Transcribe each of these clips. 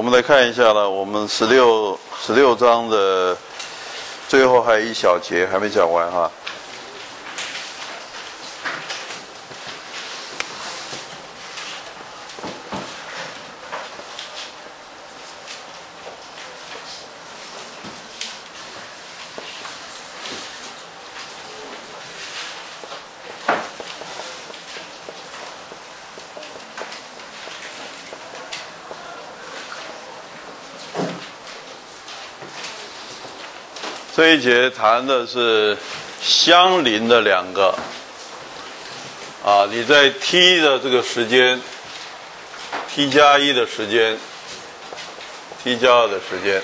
我们来看一下呢，我们十六十六章的最后还有一小节还没讲完哈。这一节谈的是相邻的两个啊，你在 t 的这个时间，t 加一的时间，t 加二的时间，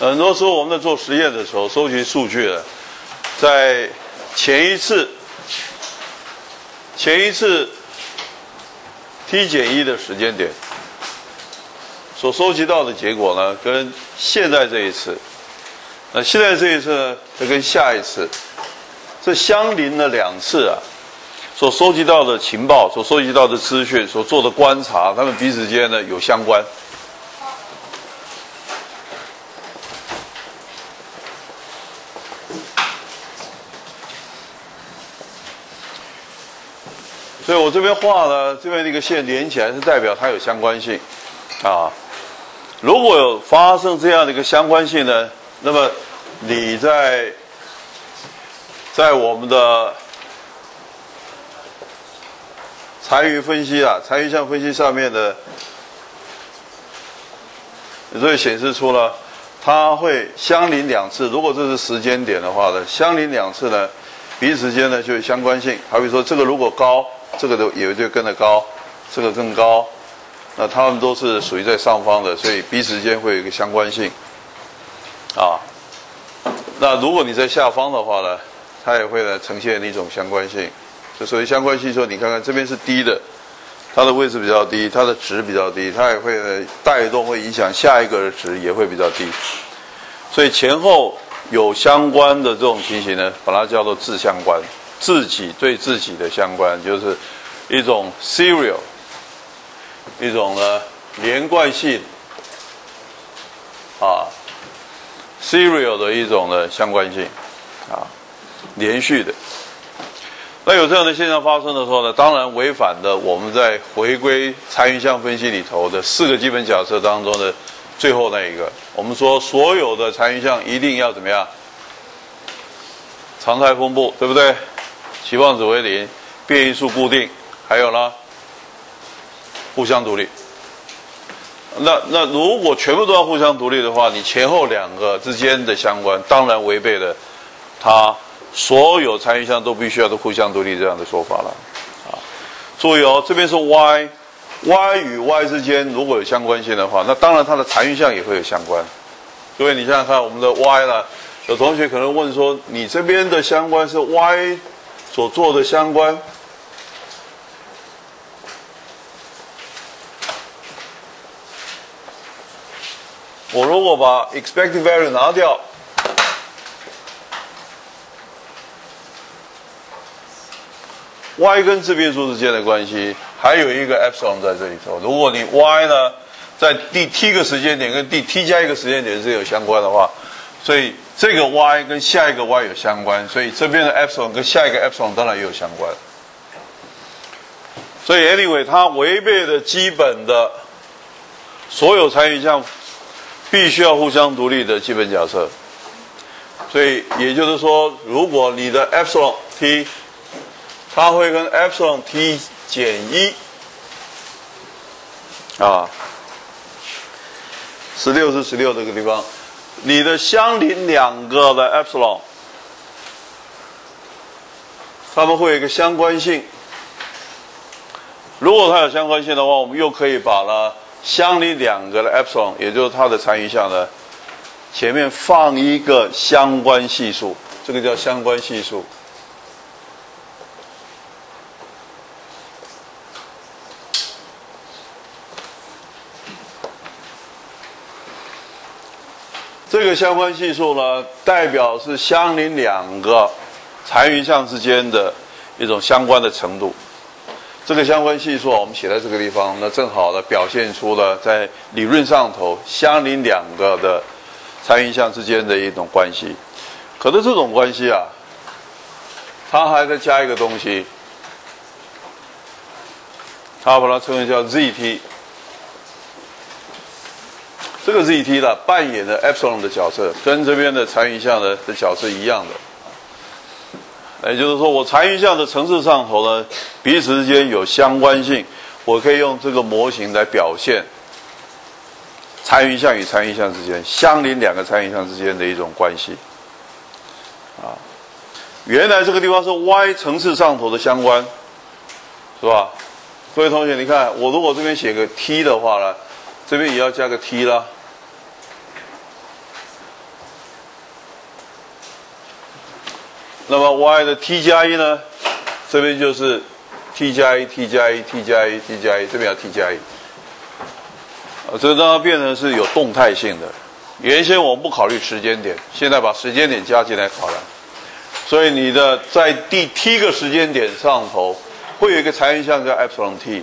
很多时候我们在做实验的时候收集数据的，在前一次前一次 t 减一的时间点所收集到的结果呢，跟现在这一次。那现在这一次呢，就跟下一次，这相邻的两次啊，所收集到的情报、所收集到的资讯、所做的观察，他们彼此间呢有相关。所以我这边画的这边这个线连起来，是代表它有相关性啊。如果有发生这样的一个相关性呢？那么你在在我们的残余分析啊，残余项分析上面的，就会显示出了它会相邻两次。如果这是时间点的话呢，相邻两次呢，彼此间呢就有相关性。好比说，这个如果高，这个都也就跟着高，这个更高，那它们都是属于在上方的，所以彼此间会有一个相关性。啊，那如果你在下方的话呢，它也会呢呈现一种相关性。就所谓相关性说，你看看这边是低的，它的位置比较低，它的值比较低，它也会带动会影响下一个的值也会比较低。所以前后有相关的这种情形呢，把它叫做自相关，自己对自己的相关，就是一种 serial，一种呢连贯性，啊。Serial 的一种的相关性，啊，连续的。那有这样的现象发生的时候呢，当然违反的我们在回归残余项分析里头的四个基本假设当中的最后那一个。我们说所有的残余项一定要怎么样？常态分布，对不对？期望值为零，变异数固定，还有呢，互相独立。那那如果全部都要互相独立的话，你前后两个之间的相关，当然违背了它所有残余项都必须要都互相独立这样的说法了。啊，注意哦，这边是 y，y 与 y 之间如果有相关性的话，那当然它的残余项也会有相关。各位，你想想看，我们的 y 了？有同学可能问说，你这边的相关是 y 所做的相关？我如果把 expected value 拿掉，y 跟自变数之间的关系还有一个 epsilon 在这里头。如果你 y 呢在第 t 个时间点跟第 t 加一个时间点是有相关的话，所以这个 y 跟下一个 y 有相关，所以这边的 epsilon 跟下一个 epsilon 当然也有相关。所以 anyway 它违背的基本的所有参与项。必须要互相独立的基本假设，所以也就是说，如果你的 epsilon t，它会跟 epsilon t 减一啊，十六是十六这个地方，你的相邻两个的 epsilon，它们会有一个相关性。如果它有相关性的话，我们又可以把它。相邻两个的 epsilon，也就是它的残余项呢，前面放一个相关系数，这个叫相关系数。这个相关系数呢，代表是相邻两个残余项之间的一种相关的程度。这个相关系数我们写在这个地方，那正好的表现出了在理论上头相邻两个的残余项之间的一种关系。可是这种关系啊，它还在加一个东西，它把它称为叫 ZT。这个 ZT 呢，扮演的 epsilon 的角色，跟这边的残余项的的角色一样的。也就是说，我残余项的层次上头呢，彼此之间有相关性，我可以用这个模型来表现残余项与残余项之间相邻两个残余项之间的一种关系。啊，原来这个地方是 y 层次上头的相关，是吧？各位同学，你看，我如果这边写个 t 的话呢，这边也要加个 t 啦。那么 y 的 t 加一呢？这边就是 t 加一，t 加一，t 加一，t 加一，这边要 t 加一。啊，这让它变成是有动态性的。原先我们不考虑时间点，现在把时间点加进来考量。所以你的在第 t 个时间点上头，会有一个残余项叫 epsilon t，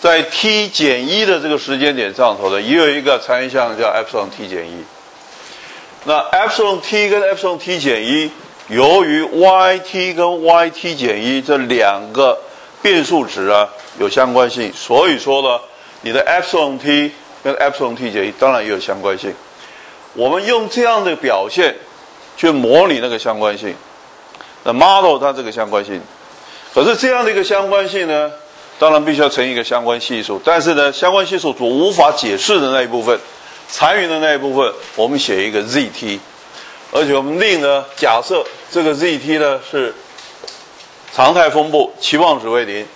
在 t 减一的这个时间点上头的，也有一个残余项叫 epsilon t 减一。那 epsilon t 跟 epsilon t 减一。由于 y t 跟 y t 减一这两个变数值啊有相关性，所以说呢，你的 epsilon t 跟 epsilon t 减一当然也有相关性。我们用这样的表现去模拟那个相关性，那 model 它这个相关性。可是这样的一个相关性呢，当然必须要乘一个相关系数，但是呢，相关系数所无法解释的那一部分，残余的那一部分，我们写一个 z t。而且我们另呢假设这个 ZT 呢是常态分布，期望值为零，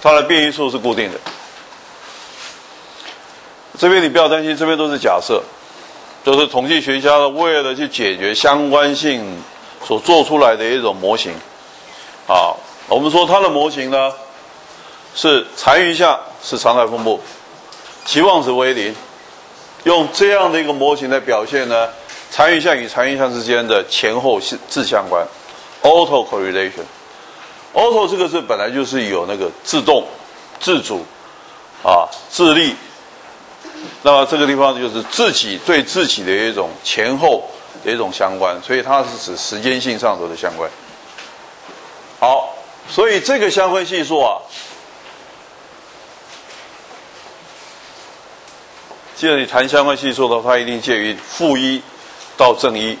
它的变异数是固定的。这边你不要担心，这边都是假设，都是统计学家为了去解决相关性所做出来的一种模型。啊，我们说它的模型呢是残余项是常态分布，期望值为零。用这样的一个模型来表现呢，残余项与残余项之间的前后自相关，auto correlation。auto 这个字本来就是有那个自动、自主啊、自立，那么这个地方就是自己对自己的一种前后的一种相关，所以它是指时间性上头的相关。好，所以这个相关系数啊。既然你谈相关系数的话，一定介于负一到正一，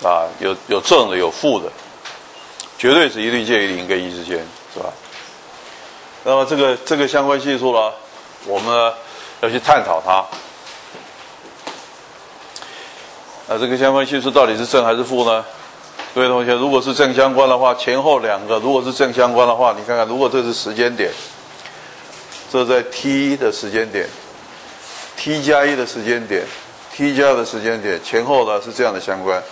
啊，有有正的，有负的，绝对是一定介于零跟一之间，是吧？那么这个这个相关系数呢，我们要去探讨它。那这个相关系数到底是正还是负呢？各位同学，如果是正相关的话，前后两个如果是正相关的话，你看看，如果这是时间点，这在 t 的时间点。T 加一的时间点，t 加的时间点前后呢是这样的相关，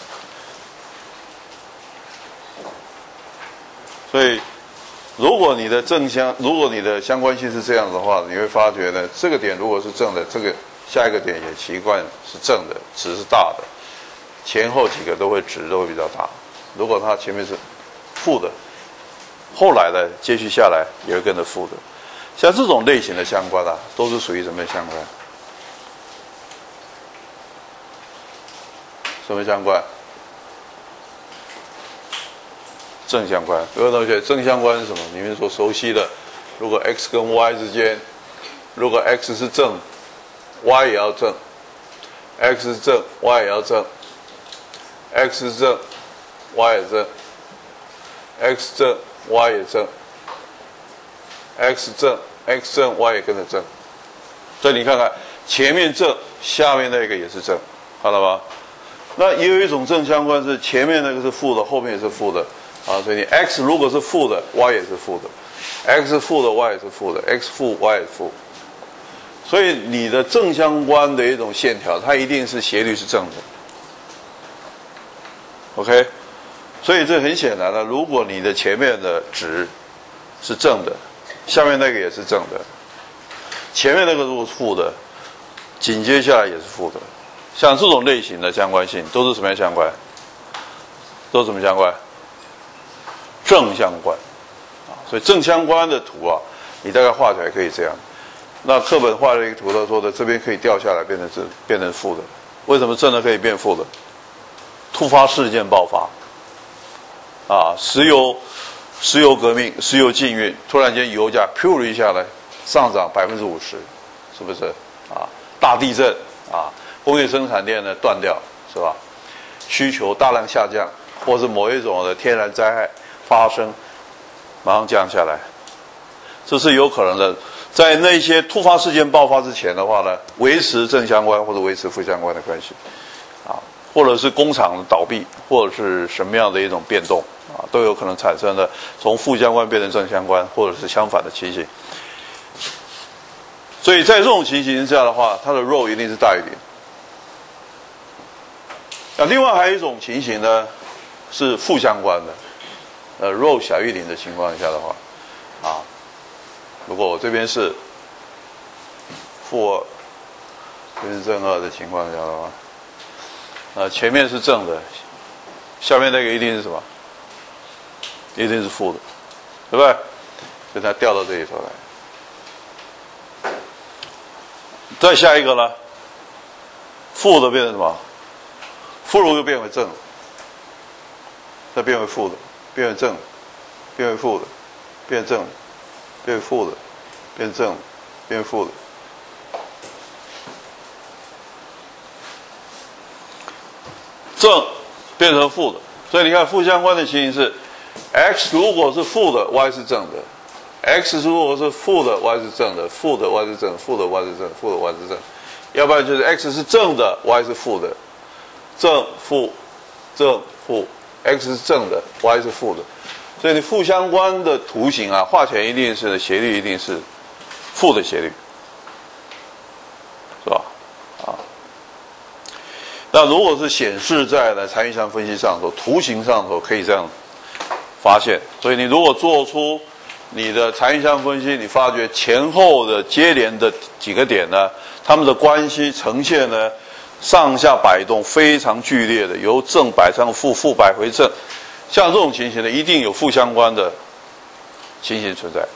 所以如果你的正相，如果你的相关性是这样子的话，你会发觉呢，这个点如果是正的，这个下一个点也习惯是正的，值是大的，前后几个都会值都会比较大。如果它前面是负的，后来的接续下来也会跟着负的。像这种类型的相关啊，都是属于什么相关？什么相关？正相关。各位同学，正相关是什么？你们所熟悉的，如果 x 跟 y 之间，如果 x 是正，y 也要正；x 是正，y 也要正；x 是正，y 也正；x 正，y 也正；x 正，x 正，y 也跟着正。所以你看看，前面正，下面那个也是正，看到吗？那也有一种正相关是前面那个是负的，后面也是负的，啊，所以你 x 如果是负的，y 也是负的；x 负的，y 也是负的；x 负，y 也负。所以你的正相关的一种线条，它一定是斜率是正的。OK，所以这很显然了，如果你的前面的值是正的，下面那个也是正的，前面那个如果是负的，紧接下来也是负的。像这种类型的相关性都是什么样相关？都什么相关？正相关啊！所以正相关的图啊，你大概画起来可以这样。那课本画了一个图，他说的这边可以掉下来变成正变成负的，为什么正的可以变负的？突发事件爆发，啊，石油石油革命、石油禁运，突然间油价噗一下来上涨百分之五十，是不是？啊，大地震啊，工业生产链呢断掉，是吧？需求大量下降，或是某一种的天然灾害发生，马上降下来，这是有可能的。在那些突发事件爆发之前的话呢，维持正相关或者维持负相关的关系，啊，或者是工厂倒闭，或者是什么样的一种变动啊，都有可能产生的从负相关变成正相关，或者是相反的情形。所以在这种情形下的话，它的弱一定是大于零。那另外还有一种情形呢，是负相关的，呃，rho 小于零的情况下的话，啊。如果我这边是负二，这边是正二的情况下的话，呃，前面是正的，下面那个一定是什么？一定是负的，对不对？所以它掉到这里头来。再下一个呢？负的变成什么？负如又变为正，再变为负的，变为正，变为负的，变正。变负的，变正，变负的，正变成负的，所以你看负相关的情形是，x 如果是负的，y 是正的；x 如果是负的，y 是正的；负的 y 是正，负的 y 是正，负的 y 是正。要不然就是 x 是正的，y 是负的，正负正负，x 是正的，y 是负的。所以你负相关的图形啊，画起来一定是斜率一定是负的斜率，是吧？啊，那如果是显示在呢残余项分析上头，图形上头可以这样发现。所以你如果做出你的残余项分析，你发觉前后的接连的几个点呢，它们的关系呈现呢上下摆动非常剧烈的，由正摆上负，负摆回正。像这种情形呢，一定有负相关的情形存在。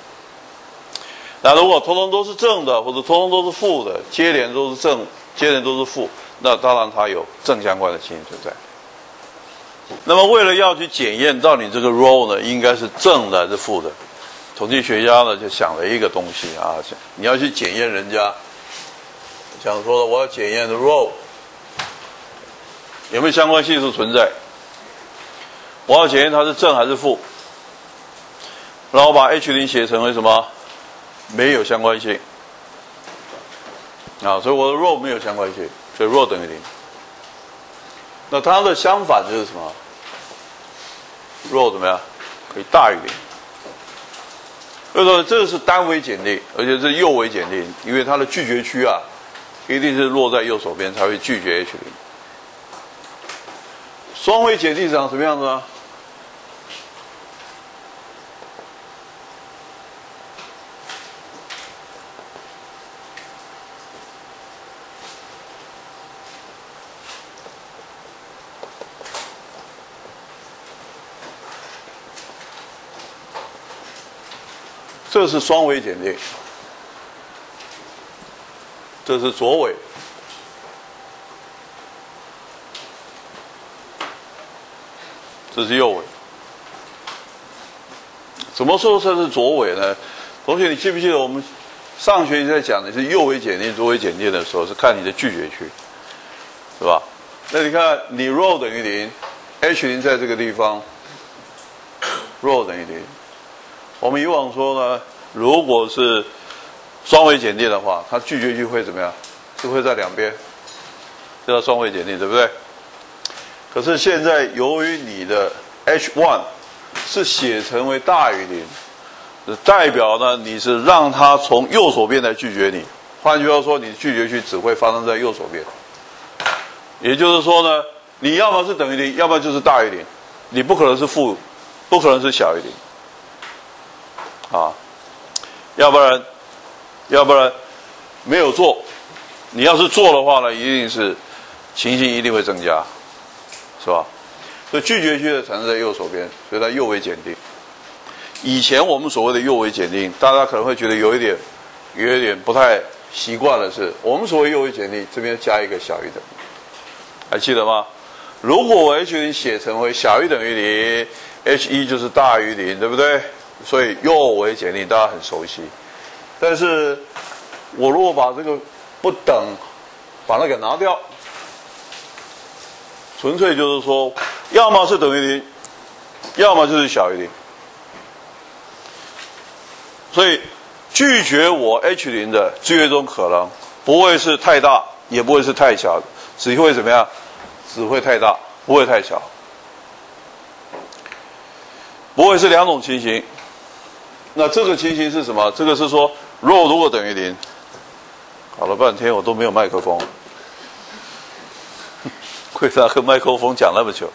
那如果通通都是正的，或者通通都是负的，接连都是正，接连都是负，那当然它有正相关的情形存在。那么为了要去检验到底这个 rho 呢，应该是正的还是负的，统计学家呢就想了一个东西啊，你要去检验人家，想说的我要检验的 rho 有没有相关系数存在。我要检验它是正还是负，然后把 H 零写成为什么？没有相关性啊，所以我的 r o 没有相关性，所以 r o 等于零。那它的相反就是什么弱怎么样？可以大于零。所以说这个是单维检定，而且是右维检定，因为它的拒绝区啊，一定是落在右手边才会拒绝 H 零。双尾姐弟长什么样子啊？这是双尾检定，这是左尾，这是右尾。怎么说这是左尾呢？同学，你记不记得我们上学期在讲的是右尾检定、左尾检定的时候，是看你的拒绝区，是吧？那你看，你 r o 等于零，H 零在这个地方，rho 等于零。我们以往说呢，如果是双尾检定的话，它拒绝句会怎么样？就会在两边，这叫双尾检定，对不对？可是现在由于你的 H one 是写成为大于零，代表呢你是让它从右手边来拒绝你。换句话说，你拒绝去只会发生在右手边。也就是说呢，你要么是等于零，要么就是大于零，你不可能是负，不可能是小于零。啊，要不然，要不然没有做。你要是做的话呢，一定是情形一定会增加，是吧？所以拒绝区的产生在右手边，所以它右为检定。以前我们所谓的右维检定，大家可能会觉得有一点，有一点不太习惯的是，我们所谓右维检定这边加一个小于等，还记得吗？如果我 h 零写成为小于等于零，h 一就是大于零，对不对？所以右为检定大家很熟悉。但是我如果把这个不等，把它给拿掉，纯粹就是说，要么是等于零，要么就是小于零。所以拒绝我 h 零的只有一种可能，不会是太大，也不会是太小，只会怎么样？只会太大，不会太小，不会是两种情形。那这个情形是什么？这个是说，rho 如果等于零，搞了半天我都没有麦克风，为啥和麦克风讲那么久？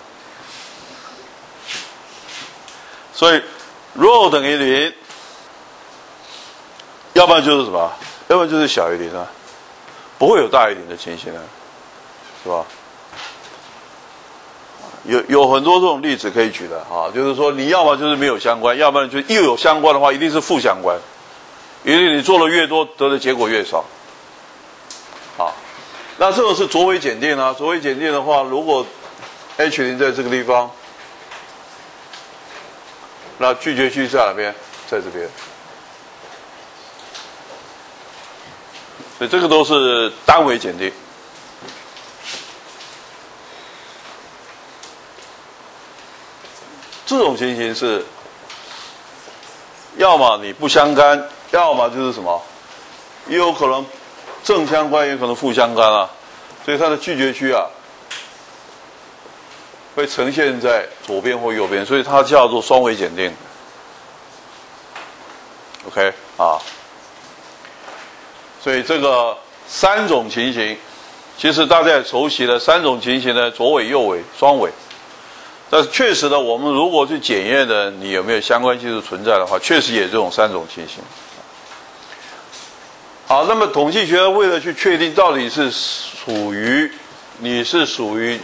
所以 R 等于零。要不然就是什么？要不然就是小于零啊，不会有大于零的情形啊，是吧？有有很多这种例子可以举的啊，就是说你要么就是没有相关，要不然就又有相关的话，一定是负相关，因为你做的越多，得的结果越少。那这个是浊微检定啊，浊微检定的话，如果 h 零在这个地方，那拒绝区在哪边？在这边。所以这个都是单维检定，这种情形是，要么你不相干，要么就是什么，也有可能正相关，也可能负相关啊。所以它的拒绝区啊，会呈现在左边或右边，所以它叫做双尾检定。OK 啊。所以这个三种情形，其实大家也熟悉的三种情形呢，左尾、右尾、双尾。但是确实呢，我们如果去检验的你有没有相关技术存在的话，确实也这种三种情形。好，那么统计学为了去确定到底是属于你是属于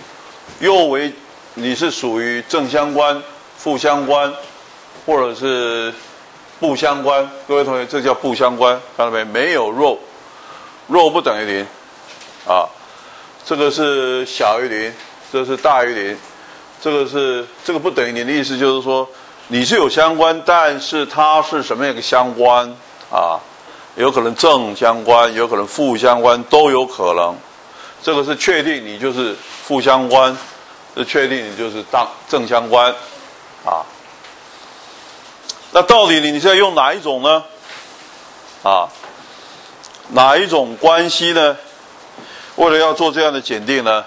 右为，你是属于正相关、负相关，或者是不相关，各位同学，这叫不相关，看到没？没有肉。肉不等于零，啊，这个是小于零，这是大于零，这个是这个不等于零的意思就是说你是有相关，但是它是什么样一个相关啊？有可能正相关，有可能负相关，都有可能。这个是确定你就是负相关，是确定你就是当正相关，啊。那到底你你在用哪一种呢？啊？哪一种关系呢？为了要做这样的检定呢，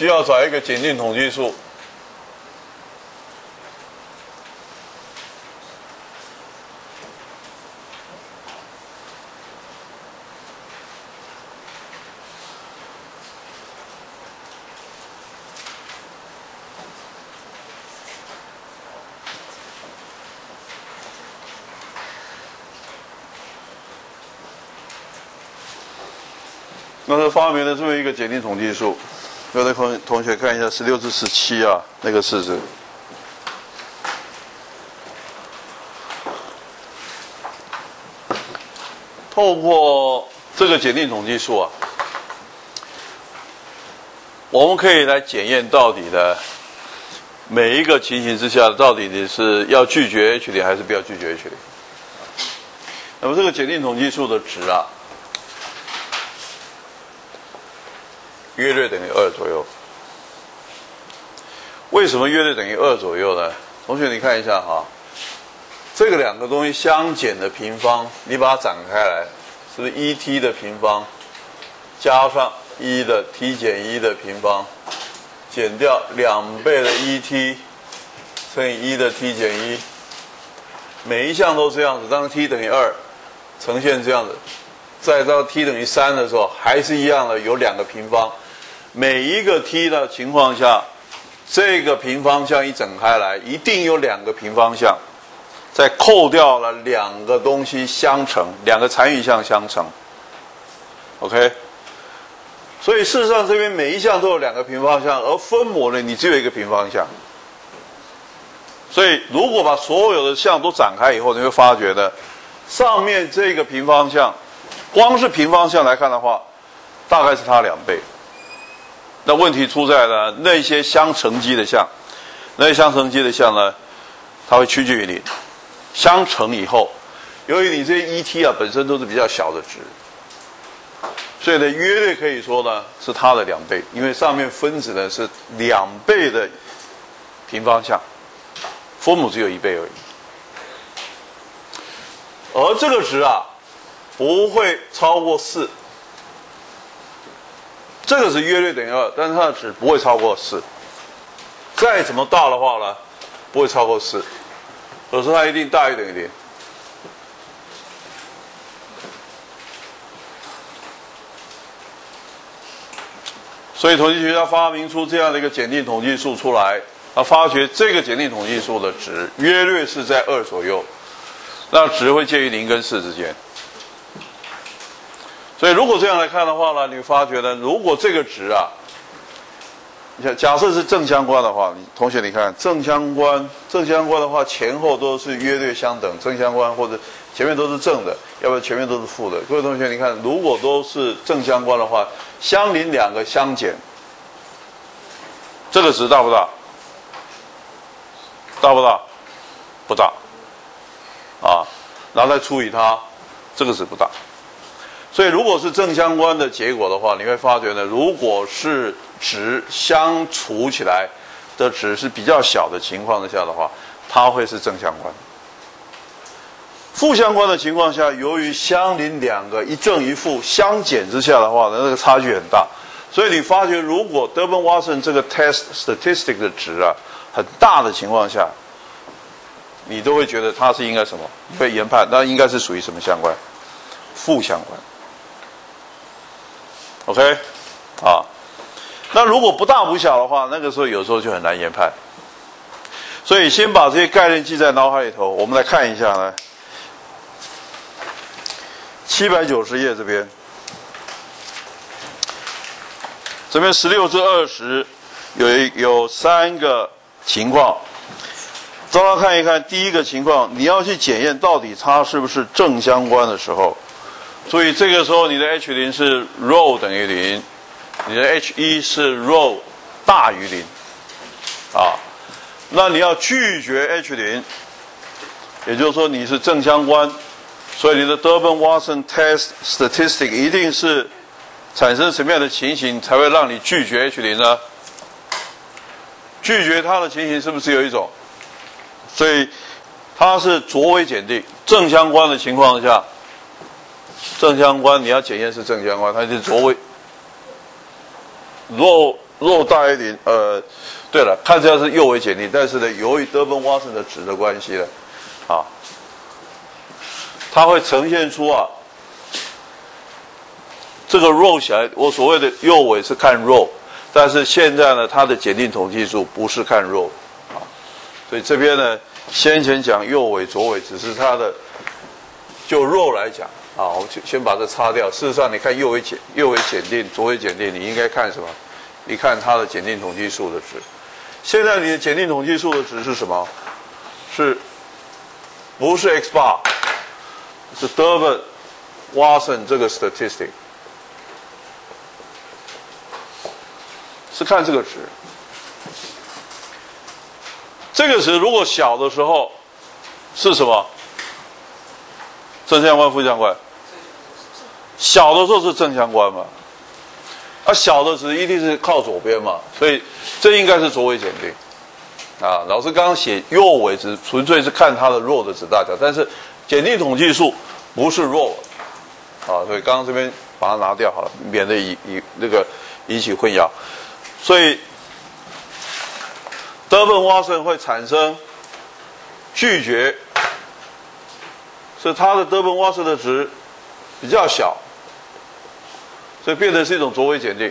需要找一个检定统计数。那是发明了这么一个检定统计数，有的同同学看一下，十六至十七啊，那个式子。透过这个检定统计数啊，我们可以来检验到底的每一个情形之下，到底你是要拒绝 H 零还是不要拒绝 H 零。那么这个检定统计数的值啊。约略等于二左右，为什么约略等于二左右呢？同学，你看一下哈，这个两个东西相减的平方，你把它展开来，是不是一 t 的平方加上一的 t 减一的平方，减掉两倍的一 t 乘以一的 t 减一，每一项都这样子。当 t 等于二，呈现这样子，再到 t 等于三的时候，还是一样的，有两个平方。每一个 t 的情况下，这个平方项一整开来，一定有两个平方项，再扣掉了两个东西相乘，两个残余项相乘。OK，所以事实上这边每一项都有两个平方项，而分母呢，你只有一个平方项。所以如果把所有的项都展开以后，你会发觉的，上面这个平方项，光是平方项来看的话，大概是它两倍。那问题出在呢，那些相乘积的项，那些相乘积的项呢，它会趋近于零。相乘以后，由于你这些 ET 啊本身都是比较小的值，所以呢，约略可以说呢是它的两倍，因为上面分子呢是两倍的平方项，分母只有一倍而已。而这个值啊，不会超过四。这个是约略等于二，但是它的值不会超过四。再怎么大的话呢，不会超过四。可是它一定大于等于零。所以统计学家发明出这样的一个检定统计数出来，他发觉这个检定统计数的值约略是在二左右，那值会介于零跟四之间。所以，如果这样来看的话呢，你发觉呢，如果这个值啊，你看，假设是正相关的话，你同学你看正相关，正相关的话前后都是约略相等，正相关或者前面都是正的，要不然前面都是负的。各位同学，你看，如果都是正相关的话，相邻两个相减，这个值大不大？大不大？不大。啊，然后再除以它，这个值不大。所以，如果是正相关的结果的话，你会发觉呢，如果是值相除起来的值是比较小的情况之下的话，它会是正相关。负相关的情况下，由于相邻两个一正一负相减之下的话呢，那个差距很大。所以你发觉，如果 Durbin-Watson 这个 test statistic 的值啊很大的情况下，你都会觉得它是应该什么？会研判那应该是属于什么相关？负相关。OK，啊，那如果不大不小的话，那个时候有时候就很难研判。所以先把这些概念记在脑海里头。我们来看一下呢，七百九十页这边，这边十六至二十有一有三个情况，大家看一看。第一个情况，你要去检验到底它是不是正相关的时候。所以这个时候，你的 H 零是 rho 等于零，你的 H 一是 rho 大于零，啊，那你要拒绝 H 零，也就是说你是正相关，所以你的 Durbin-Watson test statistic 一定是产生什么样的情形才会让你拒绝 H 零呢？拒绝它的情形是不是有一种？所以它是浊为检定，正相关的情况下。正相关，你要检验是正相关，它是浊为若若大于零，呃，对了，看起来是右为检定，但是呢，由于德本瓦森的值的关系呢，啊，它会呈现出啊，这个肉起来，我所谓的右尾是看肉但是现在呢，它的检定统计数不是看肉啊，所以这边呢，先前讲右尾左尾，只是它的就肉来讲。好，我们先先把这擦掉。事实上，你看右为检右为检定，左为检定，你应该看什么？你看它的检定统计数的值。现在你的检定统计数的值是什么？是，不是 x bar？是 Durbin Watson 这个 statistic，是看这个值。这个值如果小的时候是什么？正相关、负相关。小的时候是正相关嘛，啊，小的值一定是靠左边嘛，所以这应该是左尾检定，啊，老师刚刚写右尾值纯粹是看它的弱的值大小，但是检定统计数不是弱，啊，所以刚刚这边把它拿掉好了，免得以以那个引起混淆，所以德本瓦森会产生拒绝，是它的德本瓦森的值比较小。所以变成是一种浊微检定。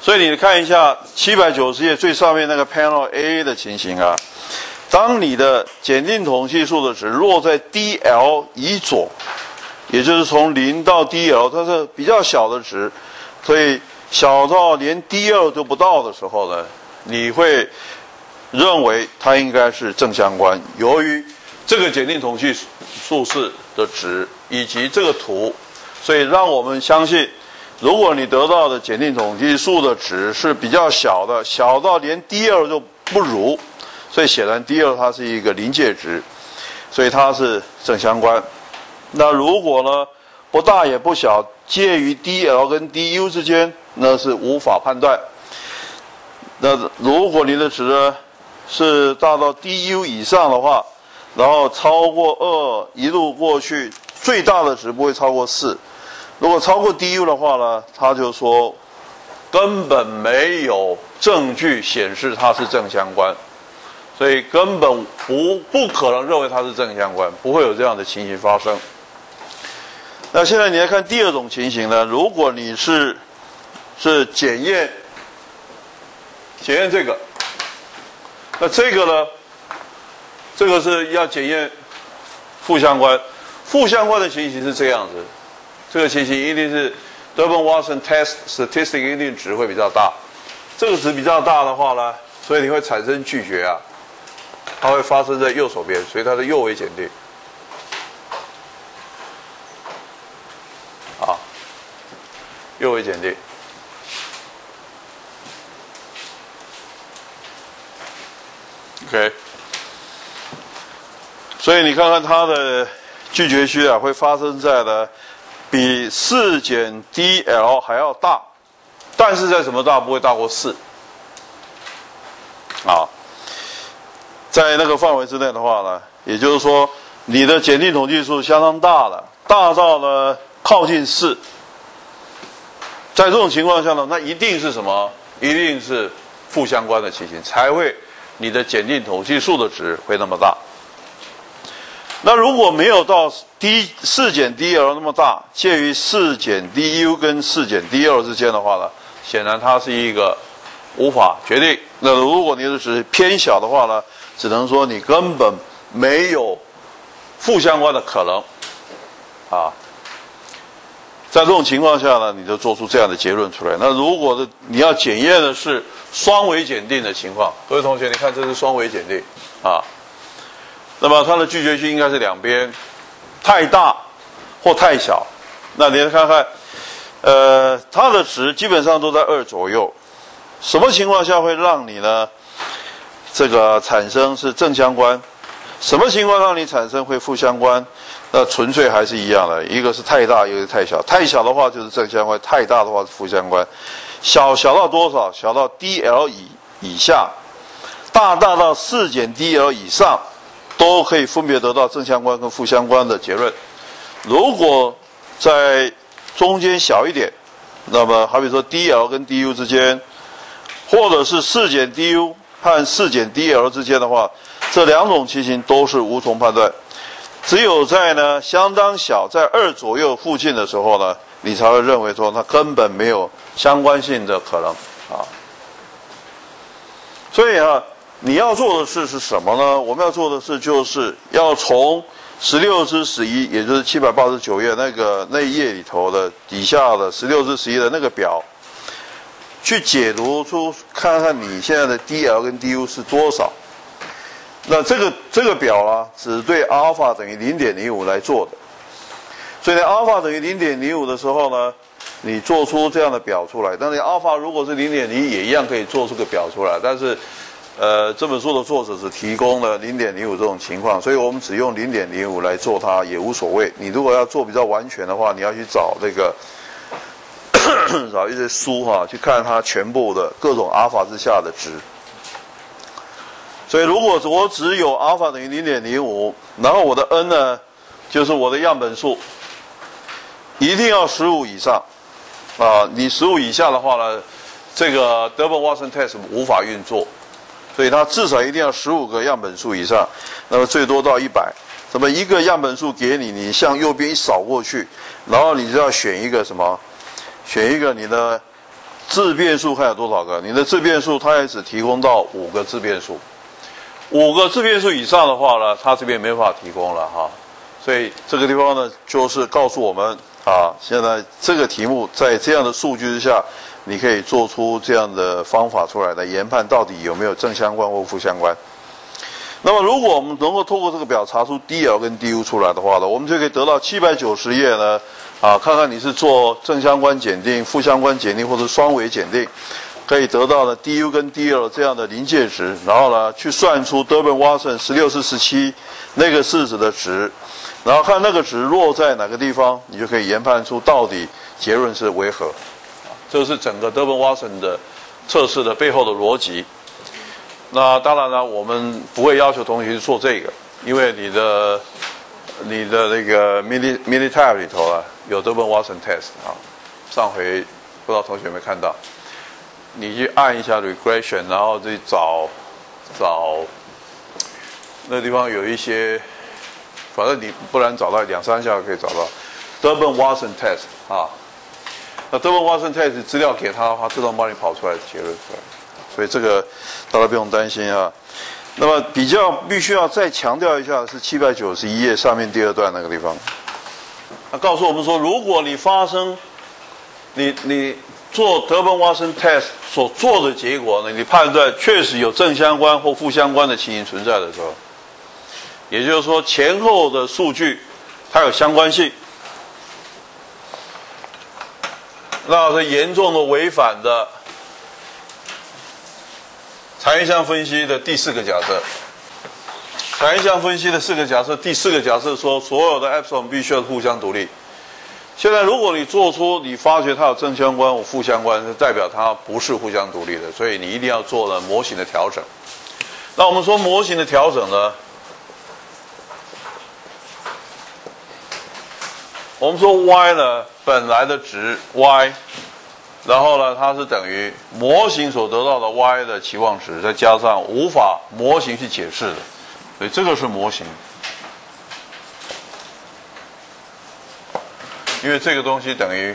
所以你看一下七百九十页最上面那个 Panel A 的情形啊，当你的检定统计数的值落在 DL 以左，也就是从零到 DL，它是比较小的值，所以小到连 dL 都不到的时候呢，你会认为它应该是正相关。由于这个检定统计数式的值以及这个图，所以让我们相信，如果你得到的检定统计数的值是比较小的，小到连 D 二都不如，所以显然 D 二它是一个临界值，所以它是正相关。那如果呢不大也不小，介于 DL 跟 DU 之间，那是无法判断。那如果你的值呢是大到 DU 以上的话，然后超过二一路过去，最大的值不会超过四。如果超过 DU 的话呢，他就说根本没有证据显示它是正相关，所以根本不不可能认为它是正相关，不会有这样的情形发生。那现在你来看第二种情形呢？如果你是是检验检验这个，那这个呢？这个是要检验负相关，负相关的情形是这样子，这个情形一定是 Durbin-Watson test statistic 一定值会比较大，这个值比较大的话呢，所以你会产生拒绝啊，它会发生在右手边，所以它的右为检定。右为检定，OK，所以你看看它的拒绝区啊，会发生在呢比四减 DL 还要大，但是在什么大不会大过四啊？在那个范围之内的话呢，也就是说你的检定统计数相当大了，大到了靠近四。在这种情况下呢，那一定是什么？一定是负相关的情形才会，你的检定统计数的值会那么大。那如果没有到 D 四减 DL 那么大，介于四减 DU 跟四减 DL 之间的话呢，显然它是一个无法决定。那如果你的值偏小的话呢，只能说你根本没有负相关的可能，啊。在这种情况下呢，你就做出这样的结论出来。那如果的你要检验的是双维检定的情况，各位同学，你看这是双维检定啊。那么它的拒绝区应该是两边太大或太小。那你看看，呃，它的值基本上都在二左右。什么情况下会让你呢？这个产生是正相关？什么情况让你产生会负相关？那纯粹还是一样的，一个是太大，一个是太小。太小的话就是正相关，太大的话是负相关。小小到多少？小到 DL 以以下，大大到四减 DL 以上，都可以分别得到正相关跟负相关的结论。如果在中间小一点，那么好比说 DL 跟 DU 之间，或者是四减 DU 和四减 DL 之间的话，这两种情形都是无从判断。只有在呢相当小，在二左右附近的时候呢，你才会认为说它根本没有相关性的可能啊。所以啊，你要做的事是什么呢？我们要做的事就是要从十六至十一，也就是七百八十九页那个那一页里头的底下的十六至十一的那个表，去解读出看看你现在的 DL 跟 DU 是多少。那这个这个表啊，只对阿尔法等于零点零五来做的，所以呢，阿尔法等于零点零五的时候呢，你做出这样的表出来。但是阿尔法如果是零点零一，也一样可以做出个表出来。但是，呃，这本书的作者只提供了零点零五这种情况，所以我们只用零点零五来做它也无所谓。你如果要做比较完全的话，你要去找那个 找一些书哈，去看它全部的各种阿尔法之下的值。所以，如果我只有阿尔法等于零点零五，然后我的 n 呢，就是我的样本数，一定要十五以上，啊，你十五以下的话呢，这个 double Watson test 无法运作，所以它至少一定要十五个样本数以上，那么最多到一百，那么一个样本数给你，你向右边一扫过去，然后你就要选一个什么？选一个你的自变数看有多少个？你的自变数它也只提供到五个自变数。五个自变数以上的话呢，它这边没法提供了哈，所以这个地方呢，就是告诉我们啊，现在这个题目在这样的数据之下，你可以做出这样的方法出来，的研判到底有没有正相关或负相关。那么，如果我们能够透过这个表查出 DL 跟 DU 出来的话呢，我们就可以得到七百九十页呢，啊，看看你是做正相关检定、负相关检定或者双维检定，可以得到呢 DU 跟 DL 这样的临界值，然后呢去算出 Durbin-Watson 十六至十七那个式子的值。然后看那个值落在哪个地方，你就可以研判出到底结论是为何。这是整个德本瓦森的测试的背后的逻辑。那当然了，我们不会要求同学去做这个，因为你的你的那个 mini mini tab 里头啊有德本瓦森 test 啊。上回不知道同学有没有看到，你去按一下 regression，然后去找找那地方有一些。反正你不然找到两三下可以找到，Durbin Watson test 啊，那德文 Watson test 资料给他的话，自动帮你跑出来结论出来，所以这个大家不用担心啊。那么比较必须要再强调一下是七百九十一页上面第二段那个地方，他告诉我们说，如果你发生你你做德文 Watson test 所做的结果呢，你判断确实有正相关或负相关的情形存在的时候。也就是说，前后的数据它有相关性，那是严重的违反的残余项分析的第四个假设。残余项分析的四个假设，第四个假设说，所有的 epsilon 必须要互相独立。现在，如果你做出你发觉它有正相关或负相关，是代表它不是互相独立的，所以你一定要做了模型的调整。那我们说模型的调整呢？我们说 y 呢，本来的值 y，然后呢，它是等于模型所得到的 y 的期望值，再加上无法模型去解释的，所以这个是模型。因为这个东西等于。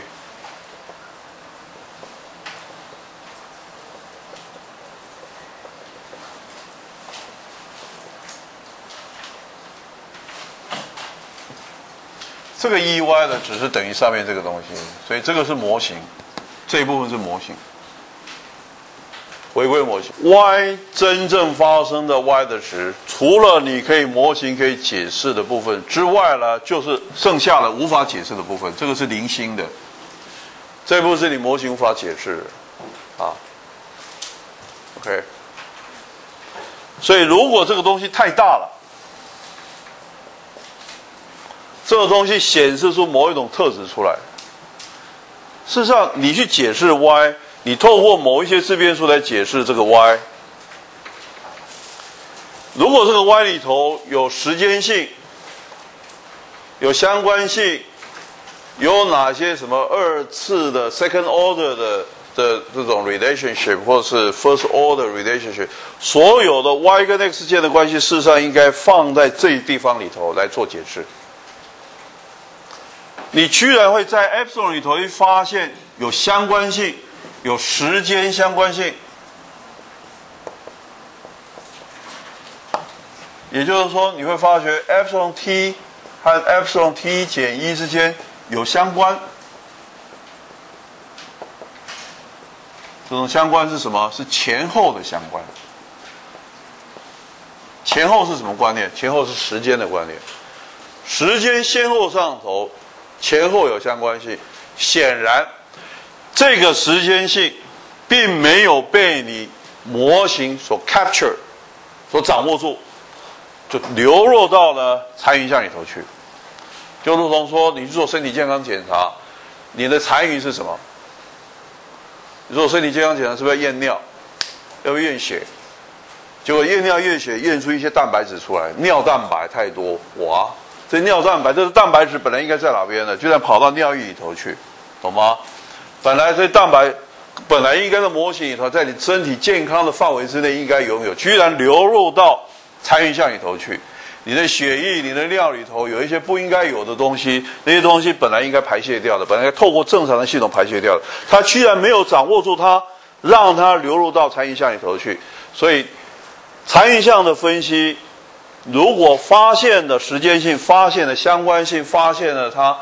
这个 E Y 的只是等于上面这个东西，所以这个是模型，这一部分是模型，回归模型。Y 真正发生的 Y 的值，除了你可以模型可以解释的部分之外呢，就是剩下的无法解释的部分，这个是零星的，这部分是你模型无法解释的，啊，OK。所以如果这个东西太大了。这个东西显示出某一种特质出来。事实上，你去解释 y，你透过某一些自变数来解释这个 y。如果这个 y 里头有时间性、有相关性，有哪些什么二次的 second order 的的这种 relationship，或者是 first order relationship，所有的 y 跟 x 间的关系，事实上应该放在这地方里头来做解释。你居然会在 epsilon 里头会发现有相关性，有时间相关性，也就是说你会发觉 epsilon t 和 epsilon t 减一之间有相关。这种相关是什么？是前后的相关。前后是什么观念？前后是时间的观念，时间先后上头。前后有相关性，显然这个时间性并没有被你模型所 capture、所掌握住，就流入到了残余项里头去。就如同说，你去做身体健康检查，你的残余是什么？你做身体健康检查是不是要验尿？要不要验血？结果验尿验血验出一些蛋白质出来，尿蛋白太多，哇！这尿蛋白，这是蛋白质本来应该在哪边的，居然跑到尿液里头去，懂吗？本来这蛋白本来应该在模型里头，在你身体健康的范围之内应该拥有，居然流入到残余项里头去。你的血液、你的尿里头有一些不应该有的东西，那些东西本来应该排泄掉的，本来透过正常的系统排泄掉的，它居然没有掌握住它，让它流入到残余项里头去。所以残余项的分析。如果发现的时间性、发现的相关性、发现了它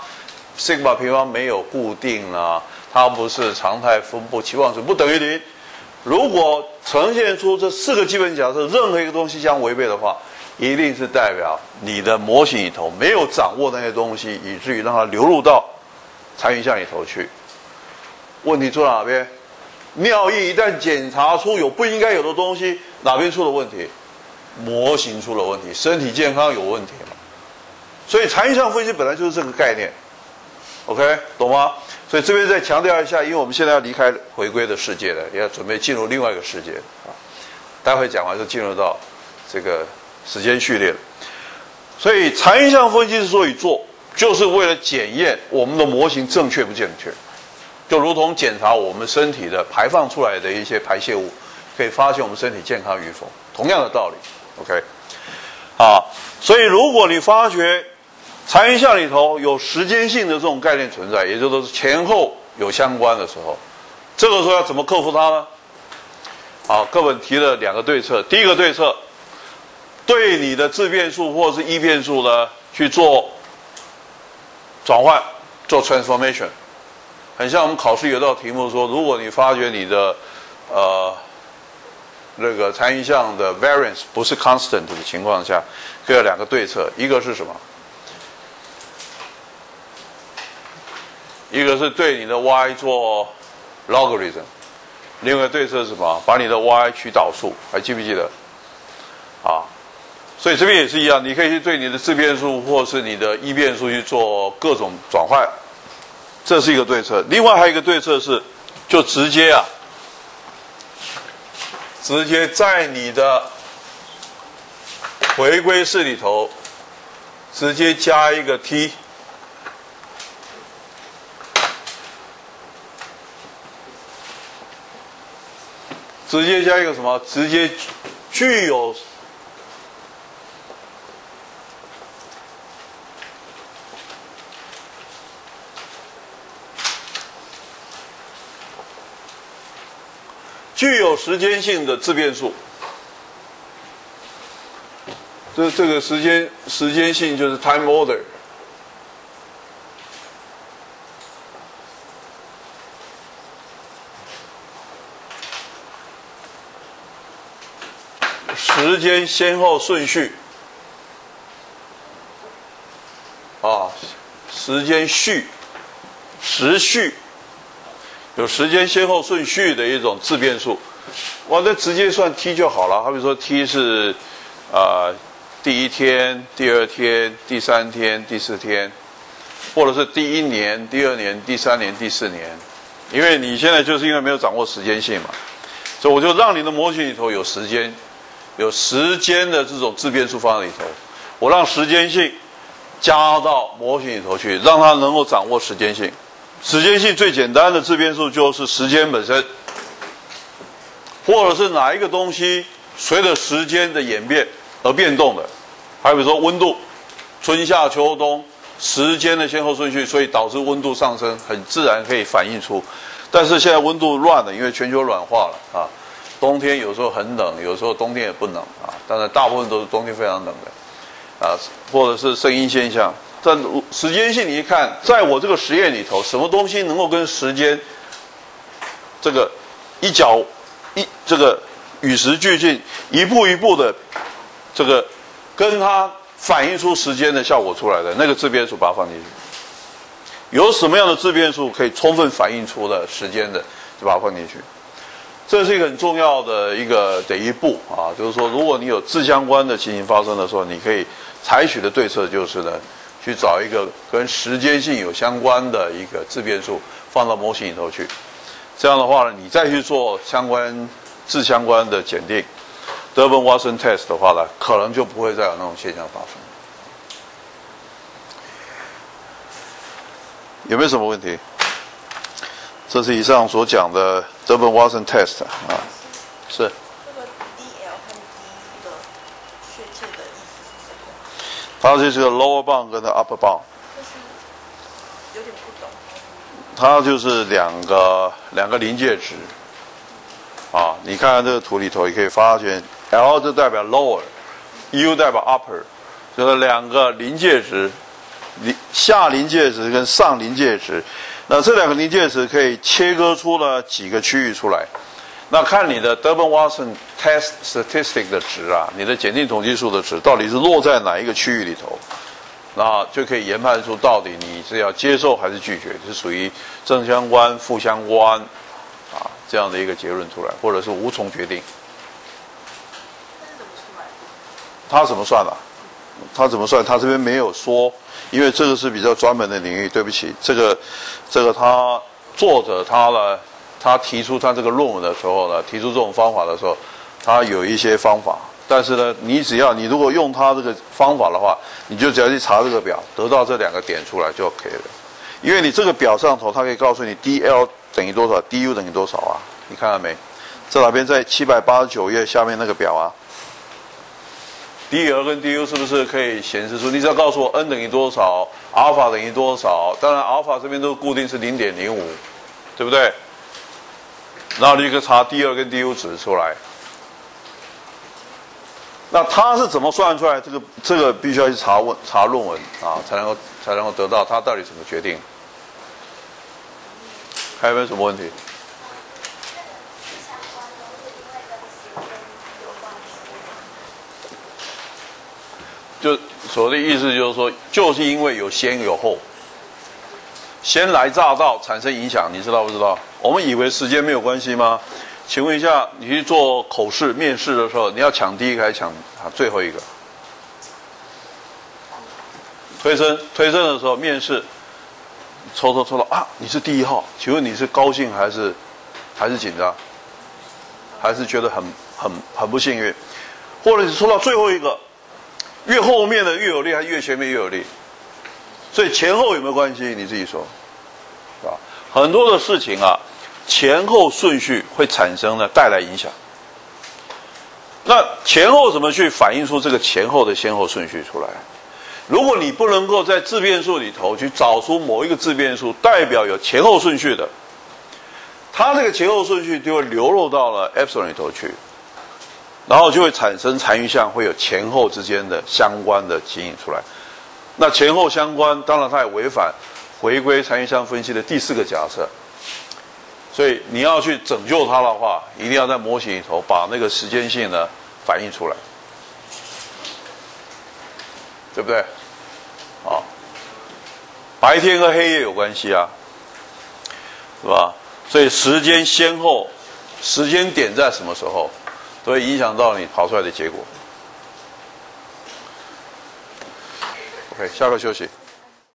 sigma 平方没有固定啊，它不是常态分布，期望值不等于零。如果呈现出这四个基本假设，任何一个东西相违背的话，一定是代表你的模型里头没有掌握那些东西，以至于让它流入到残余项里头去。问题出在哪边？尿液一旦检查出有不应该有的东西，哪边出了问题？模型出了问题，身体健康有问题嘛？所以残余项分析本来就是这个概念，OK，懂吗？所以这边再强调一下，因为我们现在要离开回归的世界了，也要准备进入另外一个世界啊。待会讲完就进入到这个时间序列了。所以残余项分析之所以做，就是为了检验我们的模型正确不正确。就如同检查我们身体的排放出来的一些排泄物，可以发现我们身体健康与否。同样的道理，OK，啊，所以如果你发觉残余项里头有时间性的这种概念存在，也就是前后有相关的时候，这个时候要怎么克服它呢？好，课本提了两个对策。第一个对策，对你的自变数或是异变数呢去做转换，做 transformation。很像我们考试有道题目说，如果你发觉你的呃那个残余项的 variance 不是 constant 的情况下，各有两个对策，一个是什么？一个是对你的 y 做 logarithm，另外对策是什么？把你的 y 取导数，还记不记得？啊，所以这边也是一样，你可以去对你的自变数或是你的异变数去做各种转换。这是一个对策，另外还有一个对策是，就直接啊，直接在你的回归式里头，直接加一个 t，直接加一个什么？直接具有。具有时间性的自变数，这这个时间时间性就是 time order，时间先后顺序，啊，时间序，时序。有时间先后顺序的一种自变数，我那直接算 t 就好了。好比说 t 是，啊，第一天、第二天、第三天、第四天，或者是第一年、第二年、第三年、第四年。因为你现在就是因为没有掌握时间性嘛，所以我就让你的模型里头有时间，有时间的这种自变数放在里头。我让时间性加到模型里头去，让它能够掌握时间性。时间性最简单的自变数就是时间本身，或者是哪一个东西随着时间的演变而变动的，还比如说温度，春夏秋冬时间的先后顺序，所以导致温度上升，很自然可以反映出。但是现在温度乱了，因为全球暖化了啊，冬天有时候很冷，有时候冬天也不冷啊，当然大部分都是冬天非常冷的啊，或者是声音现象。在时间性，你一看，在我这个实验里头，什么东西能够跟时间这个一脚一这个与时俱进，一步一步的这个跟它反映出时间的效果出来的那个自变数，把它放进去。有什么样的自变数可以充分反映出的时间的，就把它放进去。这是一个很重要的一个的一步啊，就是说，如果你有自相关的情形发生的时候，你可以采取的对策就是呢。去找一个跟时间性有相关的一个自变数放到模型里头去，这样的话呢，你再去做相关自相关的检定 d u b l n Watson test 的话呢，可能就不会再有那种现象发生。有没有什么问题？这是以上所讲的 d u b l n Watson test 啊，是。它就是个 lower bound 跟 upper bound，有点不懂。它就是两个两个临界值，啊，你看看这个图里头，也可以发现，L 就代表 lower，U 代表 upper，就是两个临界值，离下临界值跟上临界值，那这两个临界值可以切割出了几个区域出来。那看你的 Durbin-Watson test statistic 的值啊，你的检定统计数的值到底是落在哪一个区域里头，那就可以研判出到底你是要接受还是拒绝，是属于正相关、负相关啊这样的一个结论出来，或者是无从决定。他怎么算的？他怎么算？他这边没有说，因为这个是比较专门的领域。对不起，这个，这个他作者他呢，他提出他这个论文的时候呢，提出这种方法的时候，他有一些方法。但是呢，你只要你如果用他这个方法的话，你就只要去查这个表，得到这两个点出来就可以了。因为你这个表上头，它可以告诉你 dL 等于多少，dU 等于多少啊？你看到没？在哪边？在七百八十九页下面那个表啊。dL 跟 dU 是不是可以显示出？你只要告诉我 n 等于多少，阿尔法等于多少？当然，阿尔法这边都固定是零点零五，对不对？然后立刻查第二跟 dU 值出来。那他是怎么算出来？这个这个必须要去查问查论文啊，才能够才能够得到他到底怎么决定。还有没有什么问题？就所谓的意思就是说，就是因为有先有后，先来乍到产生影响，你知道不知道？我们以为时间没有关系吗？请问一下，你去做口试面试的时候，你要抢第一个还是抢啊最后一个？推升推升的时候，面试抽抽抽到啊，你是第一号，请问你是高兴还是还是紧张？还是觉得很很很不幸运？或者是抽到最后一个？越后面的越有利，还是越前面越有利？所以前后有没有关系？你自己说，是吧？很多的事情啊，前后顺序会产生呢，带来影响。那前后怎么去反映出这个前后的先后顺序出来？如果你不能够在自变数里头去找出某一个自变数代表有前后顺序的，它这个前后顺序就会流入到了 epsilon 里头去。然后就会产生残余项，会有前后之间的相关的基因出来。那前后相关，当然它也违反回归残余项分析的第四个假设。所以你要去拯救它的话，一定要在模型里头把那个时间性呢反映出来，对不对？好，白天和黑夜有关系啊，是吧？所以时间先后，时间点在什么时候？都会影响到你跑出来的结果。OK，下课休息。